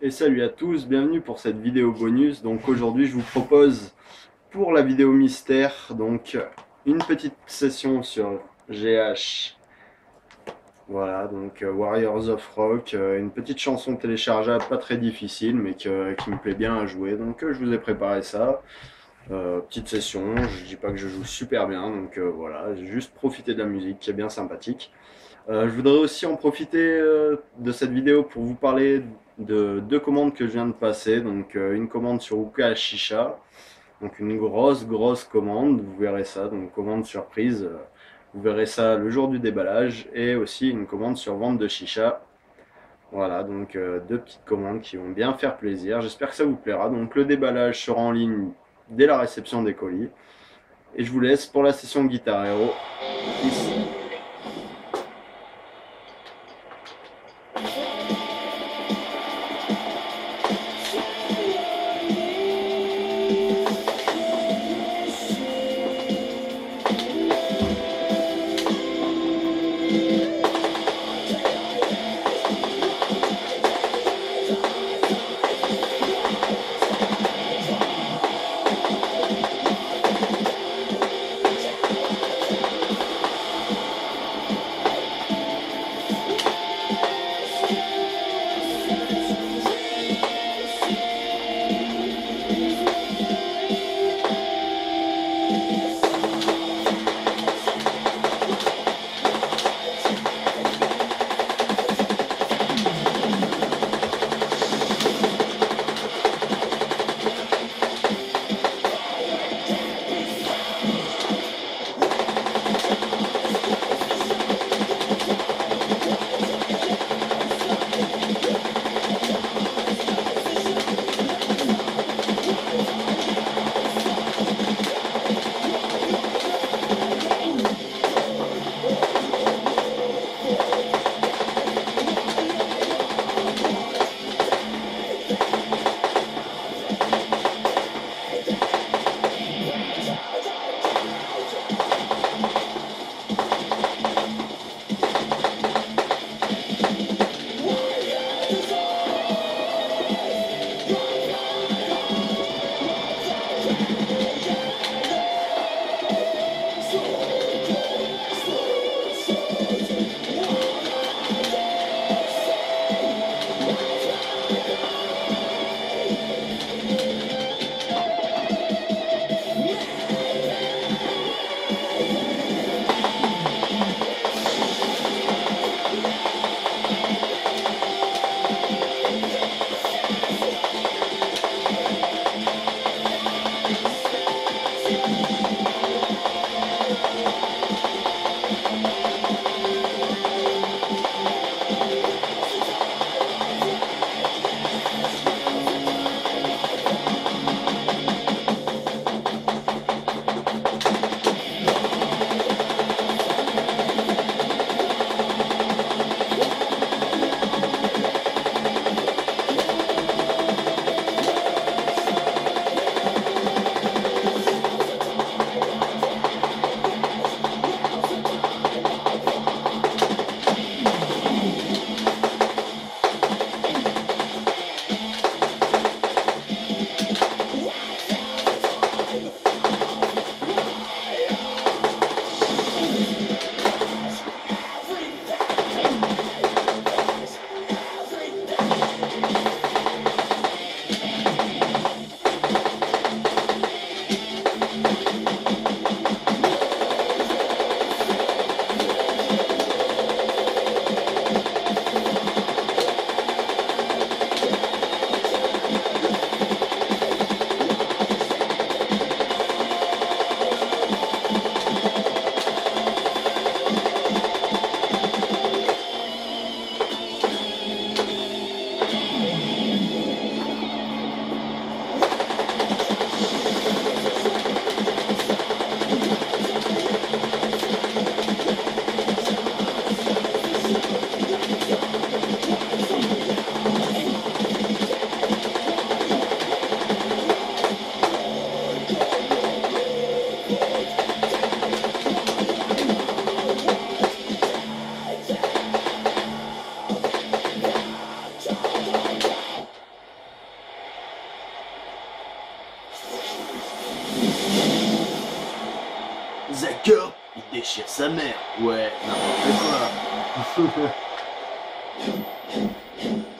Et salut à tous, bienvenue pour cette vidéo bonus. Donc aujourd'hui je vous propose pour la vidéo mystère donc une petite session sur GH. Voilà, donc euh, Warriors of Rock, euh, une petite chanson téléchargeable, pas très difficile, mais qui me plaît bien à jouer. Donc euh, je vous ai préparé ça. Petite session, je dis pas que je joue super bien, donc voilà, juste profiter de la musique qui est bien sympathique. je voudrais aussi en profiter de cette vidéo pour vous parler de deux commandes que je viens de passer. Donc une commande sur Uka Shisha, donc une grosse grosse commande, vous verrez ça, donc commande surprise. Vous verrez ça le jour du déballage et aussi une commande sur vente de chicha. Voilà, donc euh, deux petites commandes qui vont bien faire plaisir. J'espère que ça vous plaira. Donc le déballage sera en ligne dès la réception des colis. Et je vous laisse pour la session Guitar Hero ici. Il déchire sa mère. Ouais, n'importe quoi.